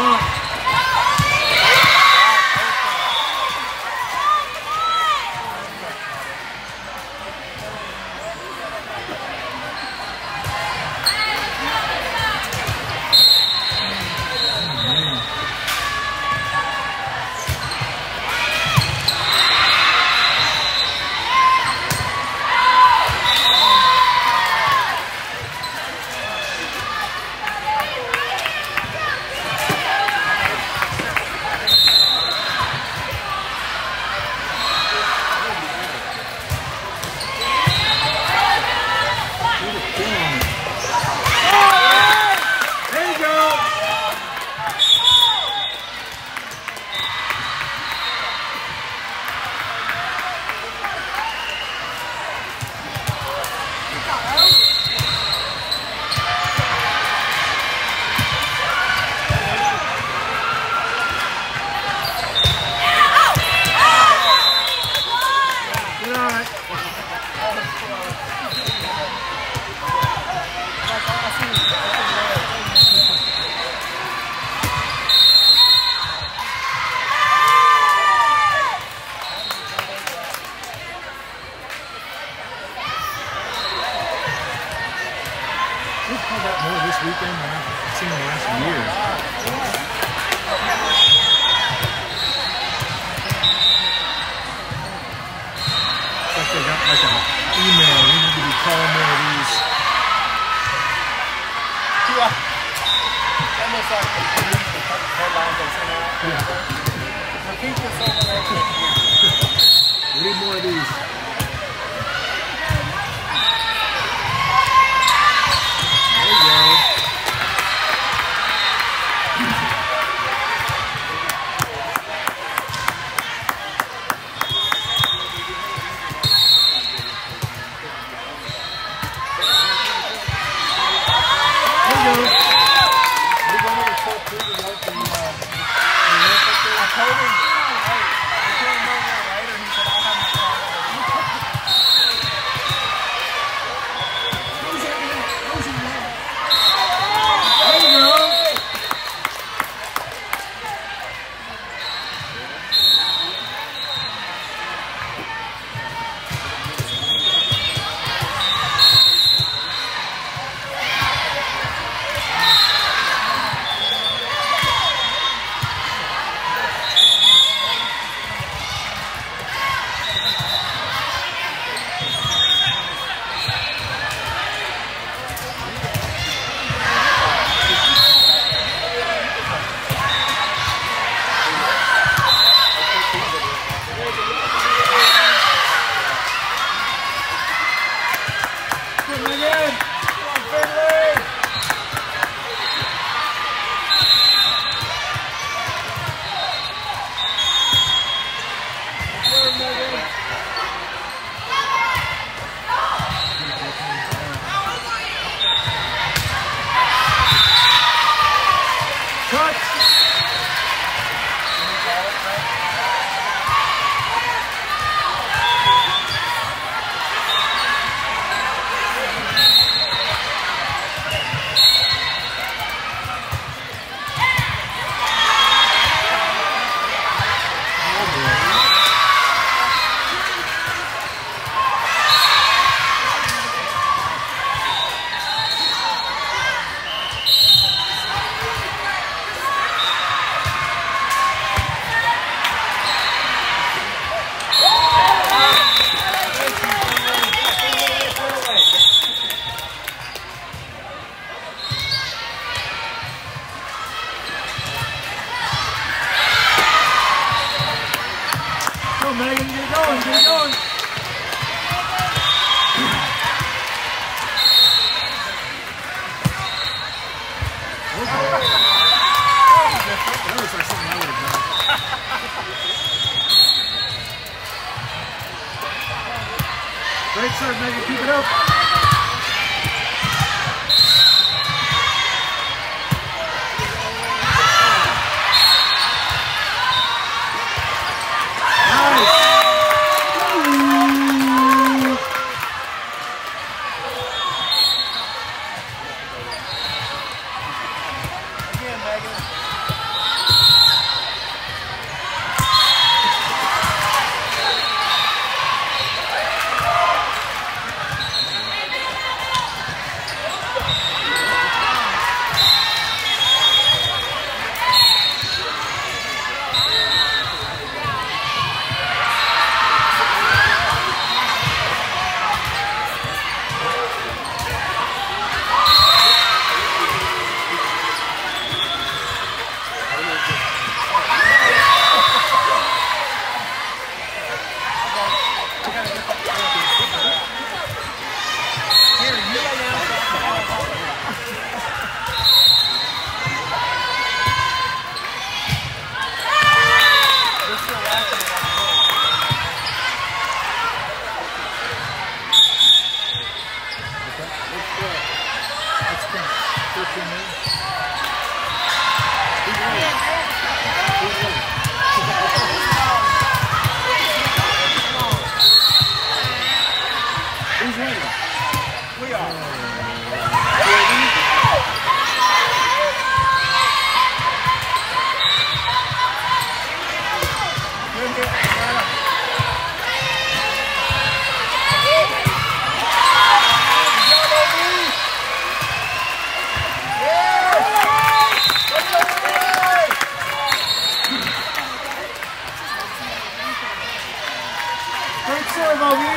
one. like the more of these. serve, Megan. Keep it up. Who's winning? We are. Brittany. Serve over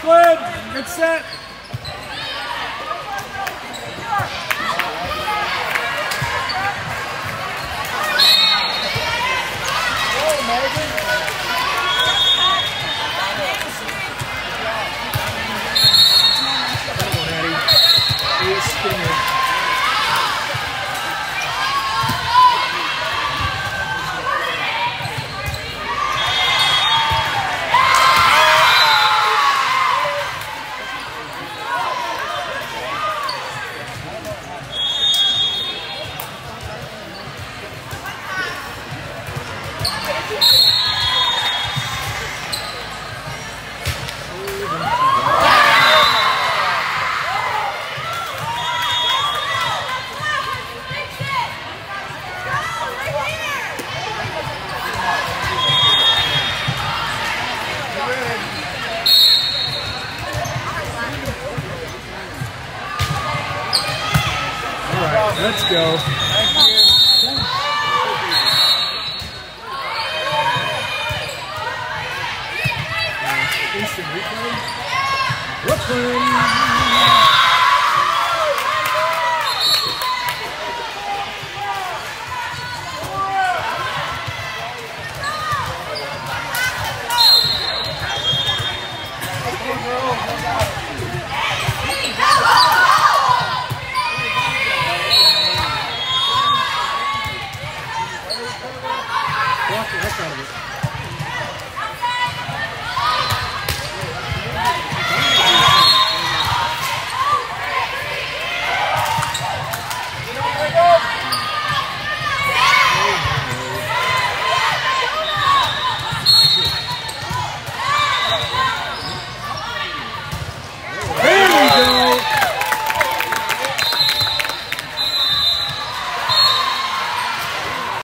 Strickland. Good set. Let's go. Eastern uh, replay. Brooklyn.